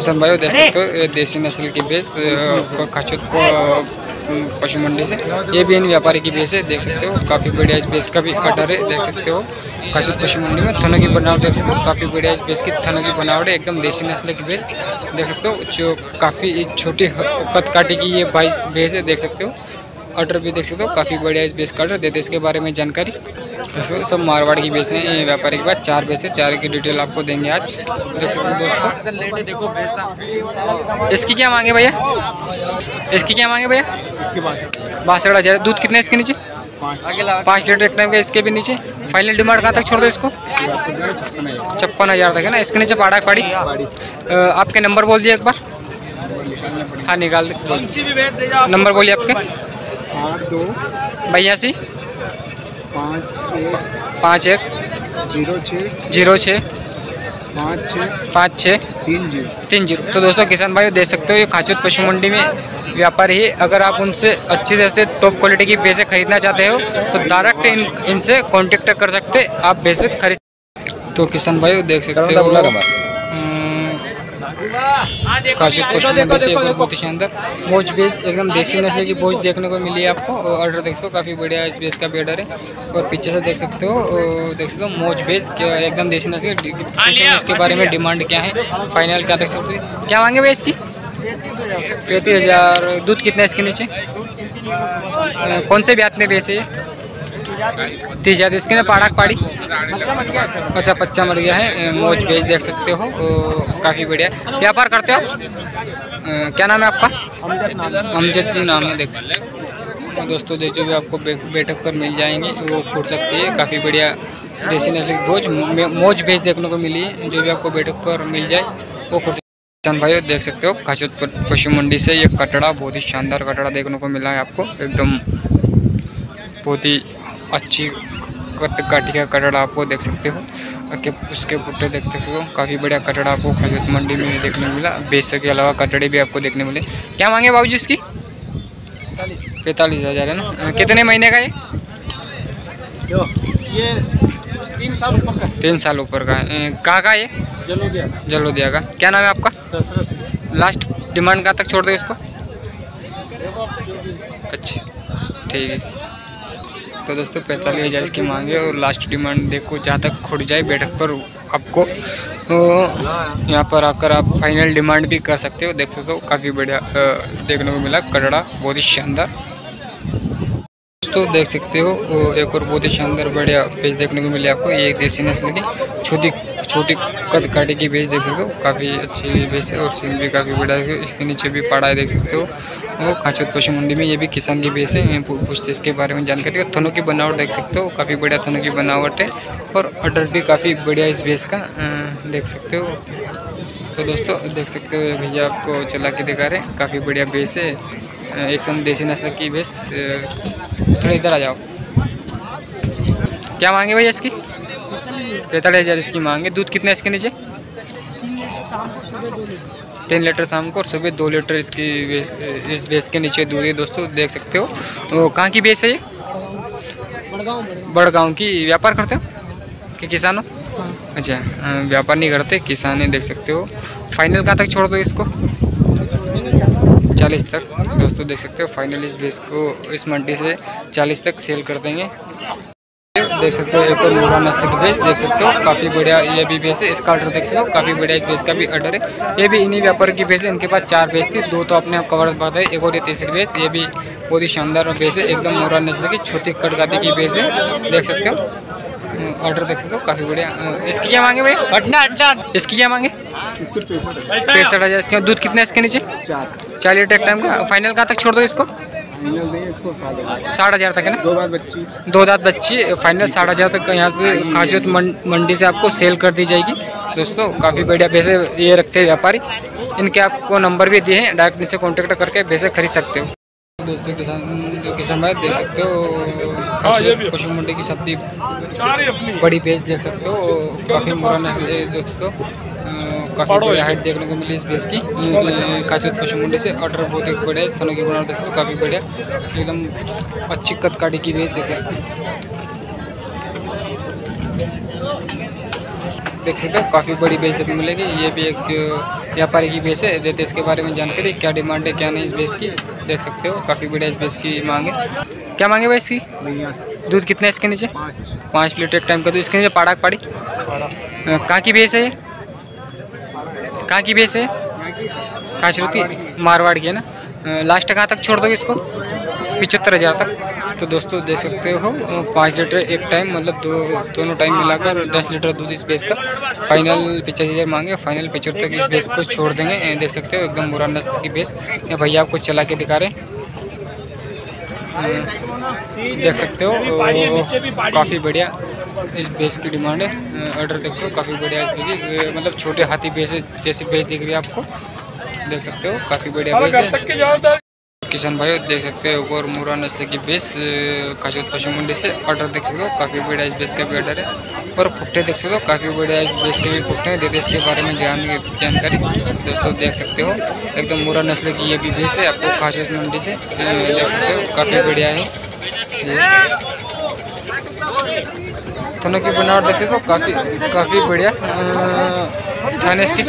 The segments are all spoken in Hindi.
किसान भाई देख सकते हो देसी नस्ल की भैंस खचुत पशु मंडी से। ये भी इन व्यापारी की भैंस है देख सकते हो काफ़ी बढ़िया इस भैंस का भी ऑर्डर है देख सकते हो। खचुत पशु मंडी में थनों की बनावट देख सकते हो काफ़ी बढ़िया इस भैंस की थनों की बनावट है एकदम देसी नस्ल की भैंस। देख सकते हो जो काफ़ी छोटी कद काटी की ये बाईस भैंस है देख सकते हो। ऑर्डर भी देख सकते हो काफ़ी बढ़िया इस बेस का ऑर्डर देते इसके बारे में जानकारी। सब मारवाड़ की बेस है व्यापारी के बाद चार बेस है चार की डिटेल आपको देंगे आज देख सकते हो दोस्तों। इसकी क्या मांगे भैया? इसकी क्या मांगे भैया? बासठ हज़ार दूध कितने इसके नीचे? पाँच। लीटर एक टाइम का इसके भी नीचे। फाइनल डिमांड कहाँ तक छोड़ दो इसको? छप्पन हज़ार तक है ना? इसके नीचे पाड़ा। पाड़ी आपके नंबर बोल दिए एक बार। हाँ निकाल दे। नंबर बोलिए आपके। आठ दो। बयासी। पाँच एक ज़ीरो छः ज़ीरो छः पाँच छः पाँच छः तीन ज़ीरो। तीन ज़ीरो तो दोस्तों, किसान भाई देख सकते हो ये खाचुत पशु मंडी में व्यापारी है। अगर आप उनसे अच्छी से टॉप क्वालिटी की भैंसें खरीदना चाहते हो तो डायरेक्ट इन, इनसे कॉन्टेक्ट कर सकते आप भैंसें खरीद तो किसान भाई देख सकते हो काशिद पशु मंडी से एक और बहुत ही शानदार बोझ बेच एकदम देसी नस्ल की बोझ देखने को मिली है आपको ऑर्डर देख सकते हो काफ़ी बढ़िया इस बेस का भी ऑर्डर है। और पीछे से देख सकते हो देख सकते हो मोज बेस एकदम देसी नस्ल इसके बारे में डिमांड क्या है? फाइनल क्या देख सकते हो? क्या मांगे भाई इसकी? पैंतीस हज़ार। दूध कितना है इसके नीचे? कौन से ब्यात में बेचे है तीस हज़ार इसके ना पाड़ाक पाड़ी। अच्छा पच्चा मर गया है। मोज भेज देख सकते हो। काफ़ी बढ़िया। व्यापार करते हो आप? क्या नाम है आपका? अमजद जी नाम है, देख सकते दोस्तों, देख जो भी आपको बैठक पर मिल जाएँगे। वो फूट सकती है। काफ़ी बढ़िया देसी नस्ल की भोज मोज भेज देखने को मिली है। जो भी आपको बैठक पर मिल जाए, वो फूट सकते भाई, देख सकते हो खासियत पशु मंडी से ये कटड़ा, बहुत ही शानदार कटड़ा देखने को मिला है आपको। एकदम बहुत ही अच्छी काटी का कटड़ा आपको देख सकते हो। कि उसके पुट्टे देख सकते हो काफ़ी बढ़िया कटड़ा आपको खजूत मंडी में देखने को मिला। बेस के अलावा कटड़े भी आपको देखने मिले। क्या मांगे बाबू जी इसकी पैंतालीस हज़ार है ना? कितने महीने का ये ये तीन साल ऊपर का तीन साल ऊपर का कहाँ का ये? जलोदिया। जलोदिया का। क्या नाम है आपका? लास्ट डिमांड कहाँ तक छोड़ दो इसको? अच्छा ठीक है। तो दोस्तों, पैंतालीस हज़ार इसकी मांगे और लास्ट डिमांड देखो, जहाँ तक खुट जाए, बैठक पर आपको तो यहाँ पर आकर आप फाइनल डिमांड भी कर सकते हो। देख सकते हो, काफ़ी बढ़िया देखने को मिला, कटड़ा, बहुत ही शानदार। दोस्तों, देख सकते हो एक और बहुत ही शानदार, बढ़िया पेज देखने को मिले आपको, ये एक देसी नस्ल की छोटी छोटी कद काटे की बेच देख सकते हो। काफ़ी अच्छी बेच है और सीन भी काफ़ी बड़ा है, इसके नीचे भी पड़ा है, देख सकते हो। वो खाचोत पशु मंडी में ये भी किसान की बेच है पूछते इसके बारे में जानकारी थनों की बनावट देख सकते हो काफ़ी बढ़िया थनों की बनावट है और ऑर्डर भी काफ़ी बढ़िया इस बेस का देख सकते हो। तो दोस्तों देख सकते हो भैया आपको चला के दिखा रहे हैं काफ़ी बढ़िया बेस है एक सम देसी नस्ल की बेस थोड़ा इधर आ जाओ। क्या मांगे भैया इसकी? पैंतालीस हज़ार इसकी मांगे दूध कितना इसके नीचे? तीन लीटर शाम को और सुबह दो लीटर इसकी बेस, इस बेस के नीचे दूध है। दोस्तों देख सकते हो। तो कहाँ की बेस है ये? बड़गांव की व्यापार करते हो? कि किसान? हो। हाँ। अच्छा व्यापार नहीं करते किसान है देख सकते हो। फाइनल कहाँ तक छोड़ दो इसको? चालीस तक। दोस्तों देख सकते हो फाइनल इस बेस को इस मंडी से चालीस तक सेल कर देंगे। देख सकते हो एक और मोरा नस्ल की बेस देख सकते हो काफ़ी बढ़िया ये भी बेस है इसका ऑर्डर देख सकते हो काफ़ी बढ़िया इस बेस का भी ऑर्डर है। ये भी इन्हीं व्यापार की बेस है इनके पास चार बेस थी दो तो अपने कवर बात है एक और ये तीसरी बेस ये भी बहुत ही शानदार बेस है एकदम मोरा नस्ल की छोटी कटगाती की बेस है देख सकते हो। ऑर्डर देख सकते हो काफ़ी बढ़िया। इसकी क्या मांगे भैया इसकी क्या मांगे? पैंसठ हज़ार। इसके दूध कितना है इसके नीचे? चार। चार लीटर एक टाइम का फाइनल कहाँ तक छोड़ दो इसको? साठ हज़ार तक है ना? दो दाँत बच्ची दो दाँत बच्ची फाइनल साठ हज़ार तक यहाँ से खासियत मंडी से आपको सेल कर दी जाएगी। दोस्तों काफ़ी बढ़िया पैसे ये रखते हैं व्यापारी। इनके आपको नंबर भी दिए हैं डायरेक्ट इनसे कॉन्टेक्ट करके पैसे खरीद सकते हो। दोस्तों किसान जो किसान भाई देख सकते हो पशु मंडी की सब्ज़ी बड़ी पेज देख सकते हो काफ़ी मुराना दोस्तों काफ़ी बढ़िया हाइट देखने को मिली इस बेस की। काचूत पशु मंडी से ऑर्डर बहुत ही बढ़िया इस थनों की बनावट देख सकते काफ़ी बढ़िया एकदम अच्छी कद काटी की बेस देख सकते देख सकते हो काफ़ी बड़ी बेच देखने मिलेगी। ये भी एक व्यापारी की भैंस है देते इसके बारे में जानकारी क्या डिमांड है क्या नहीं इस बेस की देख सकते हो। काफ़ी बढ़िया इस बेस की मांग है। क्या मांगे भाई इसकी? दूध कितना है इसके नीचे? पाँच। लीटर एक टाइम का दूध इसके नीचे पाड़ा। पाड़ी कहाँ की भैंस है ये? कहाँ की भैंस है? कहाँ होती मारवाड़ की है ना? लास्ट कहाँ तक छोड़ दोगे इसको? पिचहत्तर हज़ार तक। तो दोस्तों देख सकते हो पाँच लीटर एक टाइम मतलब दो, दोनों टाइम मिलाकर दस लीटर दूध इस भैंस का। फाइनल पिचासी हज़ार मांगे फाइनल पचहत्तर की इस भैंस को छोड़ देंगे। देख सकते हो, एकदम बुरा नस्ल की भैंस। भैया आपको चला के दिखा रहे देख सकते हो काफ़ी बढ़िया। इस बेस की डिमांड है। ऑर्डर देख सकते हो काफ़ी बढ़िया इस बेस की मतलब छोटे हाथी बेस जैसी बेस दिख रही है आपको देख सकते हो काफ़ी बढ़िया बेस है। किसान भाई देख सकते हो और मुरा नस्ल की बेस काजोत पशु मंडी से ऑर्डर देख सकते हो काफ़ी बढ़िया इस बेस का भी ऑर्डर है। और पुट्टे देख सकते हो काफ़ी बढ़िया इस बेस के भी पुट्टे हैं। इसके बारे में जान जानकारी दोस्तों देख सकते हो। एकदम मुरा नस्ल की ये भी बेस है आपको काजोत मंडी से देख सकते हो काफ़ी बढ़िया है। थनों की बनावट देख सकते हो, काफ़ी काफ़ी बढ़िया। थाने इसकी।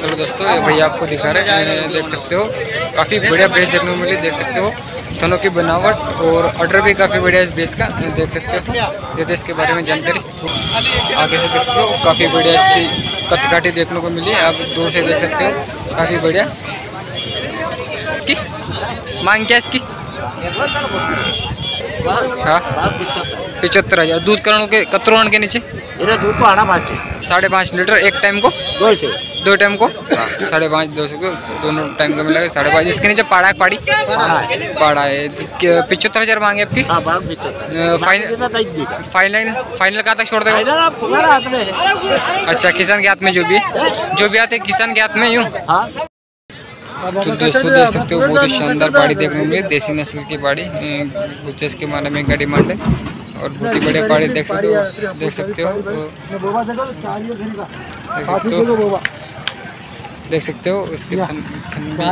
चलो दोस्तों, ये भैया आपको दिखा रहे हैं देख सकते हो। काफ़ी बढ़िया बेस देखने को मिली, देख सकते हो। थनों की बनावट और ऑर्डर भी काफ़ी बढ़िया इस बेस का देख सकते हो। दे दे इसके बारे में जानकारी। आगे से देखते हो, काफ़ी बढ़िया इसकी कटकाठी देखने को मिली आप दूर से देख सकते हो, काफ़ी बढ़िया। इसकी? मांग क्या इसकी? हाँ? पिचहत्तर हज़ार। दूध करोड़ के कतरोड़ के नीचे? दूध को आना बाकी साढ़े पाँच लीटर एक टाइम को? दो दो टाइम को? साढ़े पाँच दो सौ को दोनों टाइम का मिलेगा साढ़े पाँच। इसके नीचे पाड़ा है पाड़ी? पाड़ा है। पिछहत्तर हज़ार मांगे आपकी? हाँ फाइनल फाइनल फाइनल कहाँ तक छोड़ देगा? अच्छा किसान के हाथ में जो भी जो भी आते किसान के हाथ में यूँ? हाँ। तो दोस्तों देख सकते हो बहुत ही शानदार पाड़ी देखने को मिली देसी नस्ल की पाड़ी कुछ इसके माने में डिमांड है और बहुत ही बढ़िया पाड़ी देख सकते हो देख सकते हो देख सकते हो देख सकते हो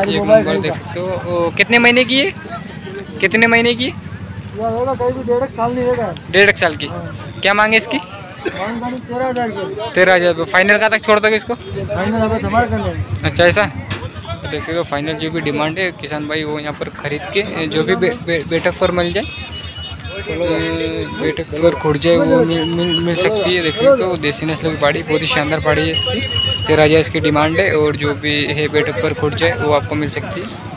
एक नंबर देख सकते हो कितने महीने की है? कितने महीने की? डेढ़ साल नहीं रहेगा। डेढ़ एक साल की। क्या मांगे इसकी? तेरह हज़ार तेरह हज़ार फाइनल कहाँ तक छोड़ दोगे इसको? लेंगे अच्छा ऐसा? तो देख सकते हो फाइनल जो भी डिमांड है किसान भाई वो यहाँ पर खरीद के जो भी बैठक पर मिल जाए बैठक पर खुड़ जाए वो मिल, मिल, सकती है देख सकते हो। देसी नस्ल की पाड़ी बहुत ही शानदार पाड़ी है इसकी। तेरह हज़ार इसकी डिमांड है और जो भी है बैठक पर खुड़ जाए वो आपको मिल सकती है।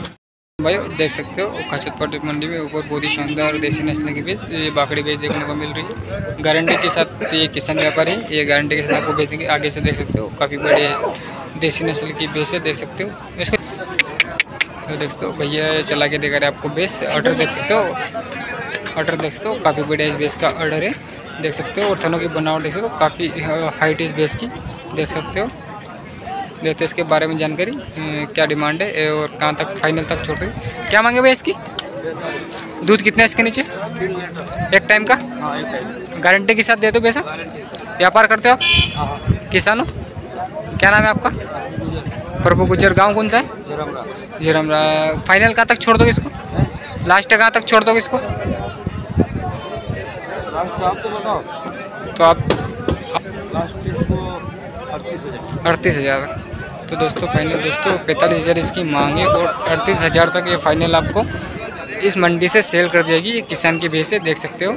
भाई देख सकते हो खाचतपट मंडी में ऊपर बहुत ही शानदार देसी नस्ल की बेच ये बाकड़ी बेच देखने को मिल रही है। गारंटी के साथ ये किसान व्यापारी ये गारंटी के साथ आपको बेच आगे से देख सकते हो काफ़ी बड़े देसी नस्ल की बेस है देख सकते हो। इसको तो देख सकते हो भैया चला के देख रहे आपको बेस ऑर्डर देख सकते हो। ऑर्डर देख सकते हो काफ़ी बढ़िया इस बेस का ऑर्डर है। देख सकते हो और थनों की बनावट देख सकते हो काफ़ी हाइट इस बेस की। देख सकते हो। देते हैं इसके बारे में जानकारी क्या डिमांड है और कहाँ तक फाइनल तक छोड़ देंगे। क्या मांगे भैया इसकी? दूध कितना है इसके नीचे? एक टाइम का? गारंटी के साथ दे दो पैसा। व्यापार करते हो आप? किसान हो। क्या नाम है आपका? प्रभु गुजर गाँव कौन सा है? जीरमरा फाइनल कहाँ तक छोड़ दोगे इसको? लास्ट कहाँ तक छोड़ दोगे इसको? तो तो आप अड़तीस हज़ार। तो दोस्तों फाइनल दोस्तों पैंतालीस हज़ार इसकी मांग है और अड़तीस हज़ार तक ये फाइनल आपको इस मंडी से सेल कर जाएगी ये किसान की बेस है देख सकते हो।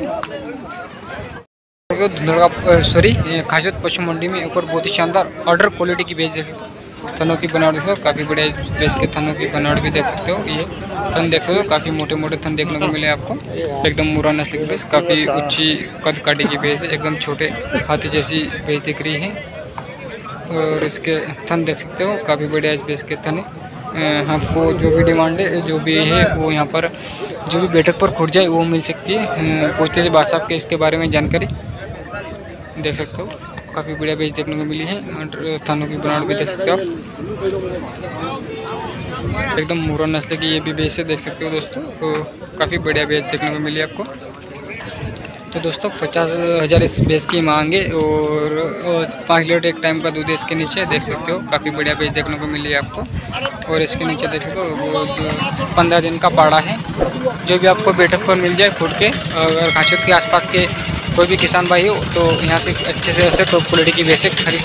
धुंधड़का सॉरी खासियत पशु मंडी में एक और बहुत ही शानदार ऑर्डर क्वालिटी की बेच देख सकते हो थनों की बनावट देख सकते हो। काफ़ी बड़े बेस के थनों की बनावट भी देख सकते हो। ये थन देख सकते हो। काफ़ी मोटे मोटे थन देखने को मिले आपको। एकदम मुरा नस्ल की बेस काफ़ी ऊँची कद काटी की बेस है एकदम छोटे हाथी जैसी बेस दिख रही है। और इसके थन देख सकते हो। काफ़ी बड़े इस बेस के थन है। आपको जो भी डिमांड है, जो भी है, वो यहाँ पर, जो भी बैठक पर खुट जाए वो मिल सकती है। पूछते थे बादशाह के इसके बारे में जानकारी। देख सकते हो। काफ़ी बढ़िया बेच देखने को मिली है और थानों की बनावट भी देख सकते हो आप। एकदम मुरा नस्ल की ये भी बेच है देख सकते हो दोस्तों। तो काफ़ी बढ़िया बेच देखने को मिली आपको। तो दोस्तों, पचास हज़ार इस बेस की मांग और पाँच लीटर एक टाइम का दूध इसके नीचे देख सकते हो। काफ़ी बढ़िया बेच देखने को मिली है आपको। और इसके नीचे देख सकते हो, वो पंद्रह दिन का पाड़ा है, जो भी आपको बैठक पर मिल जाए फूट के अगर खासियत के आसपास के कोई भी किसान भाई हो तो यहाँ से अच्छे से ऐसे क्वालिटी की बेसिक खरीद